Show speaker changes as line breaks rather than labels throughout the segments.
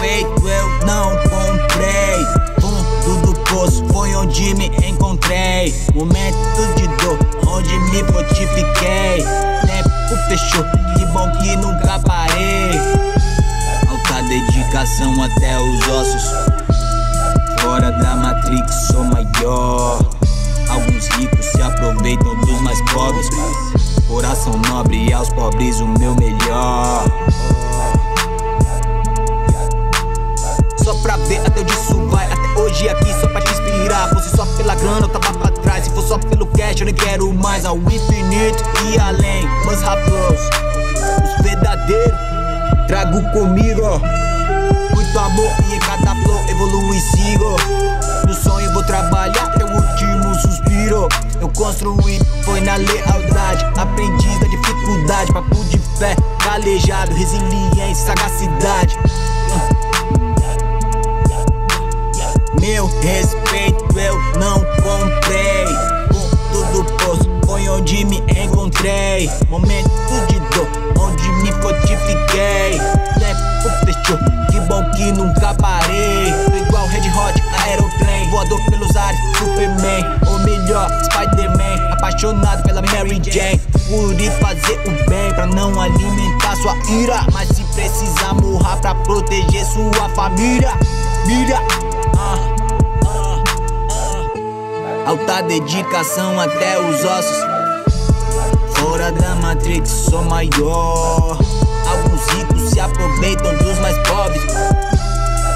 feito eu não comprei. Fundo do poço foi onde me encontrei. Momento de dor onde me fortifiquei. Tempo fechou, que bom que nunca parei. Alta dedicação até os ossos. Fora da Matrix sou maior. Alguns ricos se aproveitam dos mais pobres. Coração nobre aos pobres o meu melhor. Pela grana, eu tava pra trás. Se for só pelo cash, eu nem quero mais. Ao infinito e além. Mas raplos, os verdadeiros, trago comigo. Muito amor e em cada flow evoluo e sigo. No sonho vou trabalhar até o último suspiro. Eu construí, foi na lealdade. Aprendiz da dificuldade, papo de fé, calejado, resiliência, sagacidade. Meu respeito eu não comprei. Fundo do poço foi onde me encontrei. Momento de dor, onde me fortifiquei. Tempo fechou, que bom que nunca parei. Tô igual Red Hot, aeroplane. Voador pelos ares, Superman. Ou melhor, Spider-Man. Apaixonado pela Mary Jane. Por ir fazer o bem, pra não alimentar sua ira. Mas se precisar morrer pra proteger sua família. Alta dedicação até os ossos. Fora da Matrix sou maior. Alguns ricos se aproveitam dos mais pobres.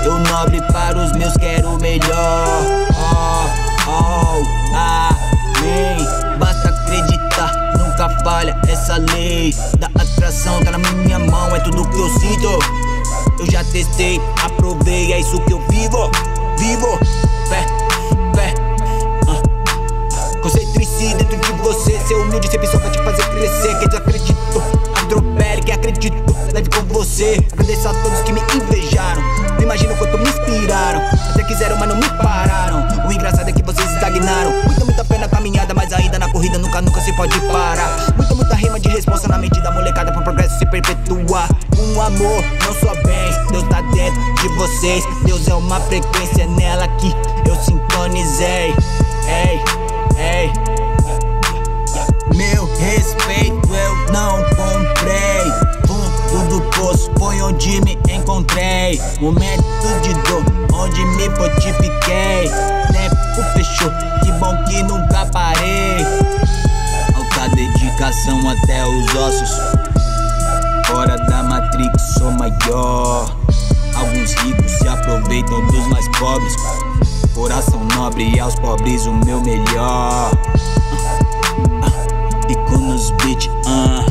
Eu nobre para os meus quero o melhor. Oh, oh, amém. Basta acreditar, nunca falha essa lei da atração tá na minha mão, é tudo que eu sinto. Eu já testei, aprovei, é isso que eu vivo, vivo. Fé. Nunca, nunca se pode parar. Muita, muita rima de responsa na mente da molecada pro progresso se perpetuar. Um amor, não só bens. Deus tá dentro de vocês. Deus é uma frequência nela que eu sintonizei. Ei, ei. Meu respeito eu não comprei. Fundo do poço foi onde me encontrei. Momento de dor, onde me fortifiquei. Tempo fechou, coração até os ossos. Fora da Matrix, sou maior. Alguns ricos se aproveitam dos mais pobres. Coração nobre e aos pobres o meu melhor. Ah, ah, e com os beat. Uh. Ah.